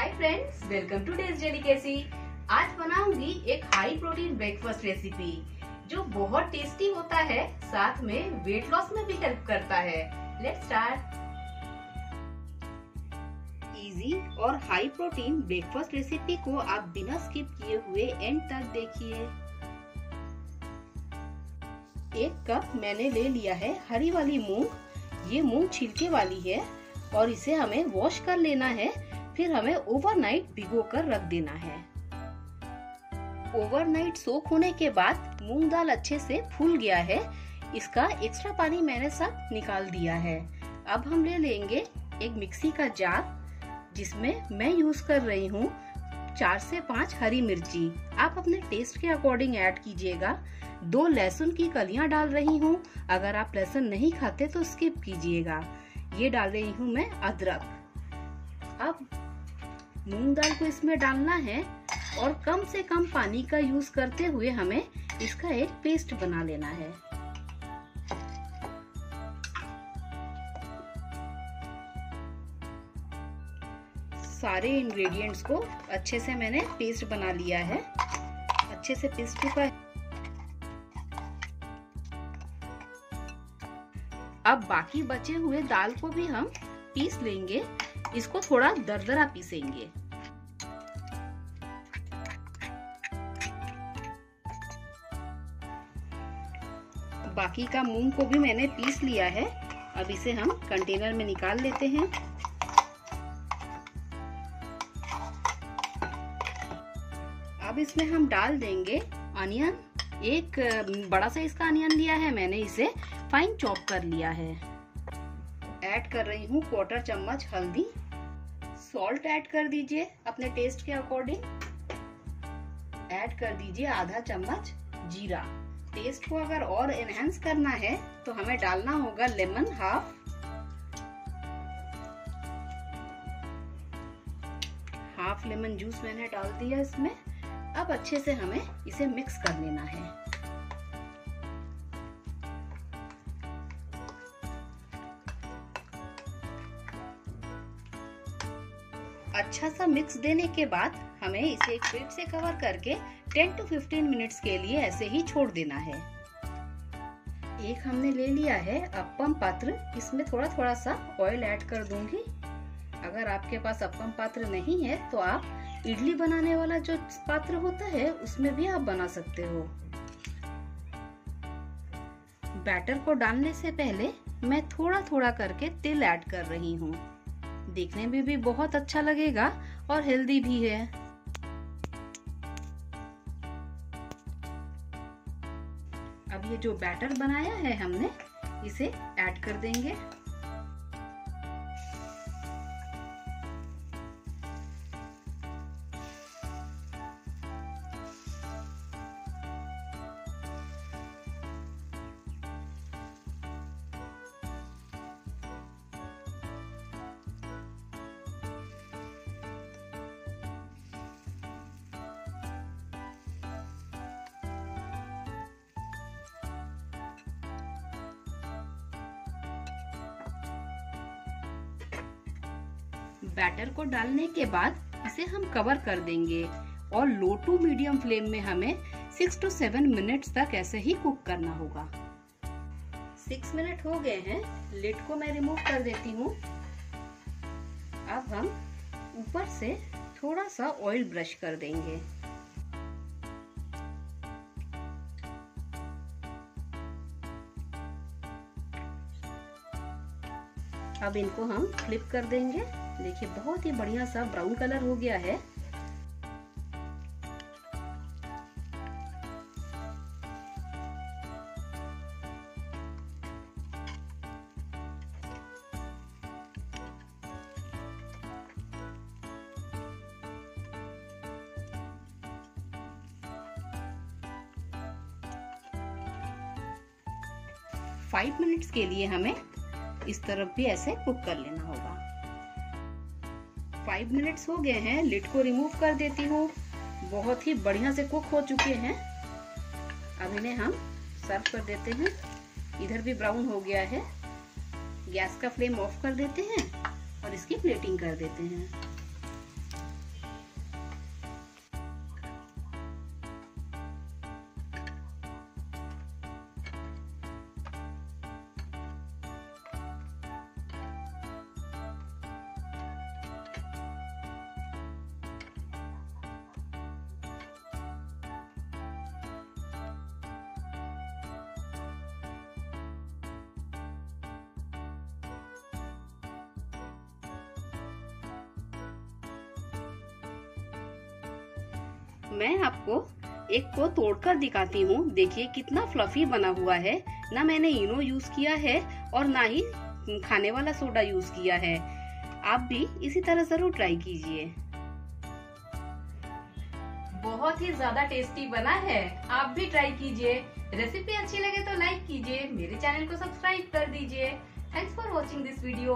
Hi friends welcome to day's delicacy आज बनाऊँगी एक हाई प्रोटीन ब्रेकफास्ट रेसिपी जो बहुत टेस्टी होता है, साथ में वेट लॉस में भी हेल्प करता है। लेट्स स्टार्ट इजी और हाई प्रोटीन ब्रेकफास्ट रेसिपी को आप बिना स्किप किए हुए एंड तक देखिए। एक कप मैंने ले लिया है हरी वाली मूंग। ये मूंग छिलके वाली है और इसे हमें वॉश कर लेना है। फिर हमें ओवरनाइट भिगो कर रख देना है। ओवरनाइट सोख होने के बाद मूंग दाल अच्छे से फूल गया है। इसका एक्स्ट्रा पानी मैंने सब निकाल दिया है। अब हम ले लेंगे एक मिक्सी का जार, जिसमें मैं यूज़ कर रही हूँ चार से पाँच हरी मिर्ची। आप अपने टेस्ट के अकॉर्डिंग ऐड कीजिएगा। दो लहसुन की कलियाँ डाल रही हूँ। अगर आप लहसुन नहीं खाते तो स्किप कीजिएगा। ये डाल रही हूँ मैं अदरक। अब मूंग दाल को इसमें डालना है और कम से कम पानी का यूज़ करते हुए हमें इसका एक पेस्ट बना लेना है। सारे इंग्रेडिएंट्स को अच्छे से मैंने पेस्ट बना लिया है। अच्छे से पेस्ट चुका है। अब बाकी बचे हुए दाल को भी हम पीस लेंगे। इसको थोड़ा दरदरा पीसेंगे। बाकी का मूंग को भी मैंने पीस लिया है। अब इसे हम कंटेनर में निकाल लेते हैं। अब इसमें हम डाल देंगे अनियन। एक, बड़ा साइज़ का अनियन लिया है, मैंने इसे फाइन चॉप कर लिया है। ऐड कर रही हूँ क्वार्टर चम्मच हल्दी। सॉल्ट ऐड कर दीजिए अपने टेस्ट के अकॉर्डिंग ऐड कर दीजिए आधा चम्मच जीरा। टेस्ट को अगर और एनहेंस करना है तो हमें डालना होगा lemon half half lemon juice मैंने डाल दिया इसमें। अब अच्छे से हमें इसे मिक्स कर लेना है। अच्छा सा मिक्स देने के बाद हमें इसे एक प्लेट से कवर करके 10 टू 15 मिनट्स के लिए ऐसे ही छोड़ देना है। एक हमने ले लिया है अपम पात्र। इसमें थोड़ा थोड़ा सा ऑयल ऐड कर दूँगी। अगर आपके पास अपम पात्र नहीं है तो आप इडली बनाने वाला जो पात्र होता है, उसमें भी आप बना सकते हो। बैटर को डालने से पहले मैं थोड़ा थोड़ा करके तिल ऐड कर रही हूँ। देखने में भी बहुत अच्छा लगेगा और हेल्दी भी है। अब ये जो बैटर बनाया है हमने, इसे ऐड कर देंगे। बैटर को डालने के बाद इसे हम कवर कर देंगे। और लो टू मीडियम फ्लेम में हमें सिक्स टू सेवन मिनट्स तक ऐसे ही कुक करना होगा। सिक्स मिनट हो गए हैं। लिड को मैं रिमूव कर देती हूँ। अब हम ऊपर से थोड़ा सा ऑयल ब्रश कर देंगे। अब इनको हम फ्लिप कर देंगे। देखिए, बहुत ही बढ़िया सा ब्राउन कलर हो गया है। फाइव मिनट्स के लिए हमें इस तरफ़ भी ऐसे कुक कर लेना होगा। फाइव मिनट्स हो गए हैं लिड को रिमूव कर देती हूँ। बहुत ही बढ़िया से कुक हो चुके हैं। अब इन्हें हम सर्व कर देते हैं। इधर भी ब्राउन हो गया है। गैस का फ्लेम ऑफ़ कर देते हैं और इसकी प्लेटिंग कर देते हैं। मैं आपको एक को तोड़कर दिखाती हूँ। देखिए, कितना फ्लफी बना हुआ है। ना मैंने इनो यूज़ किया है और ना ही खाने वाला सोडा यूज़ किया है। आप भी इसी तरह ज़रूर ट्राई कीजिए। बहुत ही ज़्यादा टेस्टी बना है। आप भी ट्राई कीजिए। रेसिपी अच्छी लगे तो लाइक कीजिए। मेरे चैनल को सब्सक्राइब कर दीजिए। Thanks for watching this video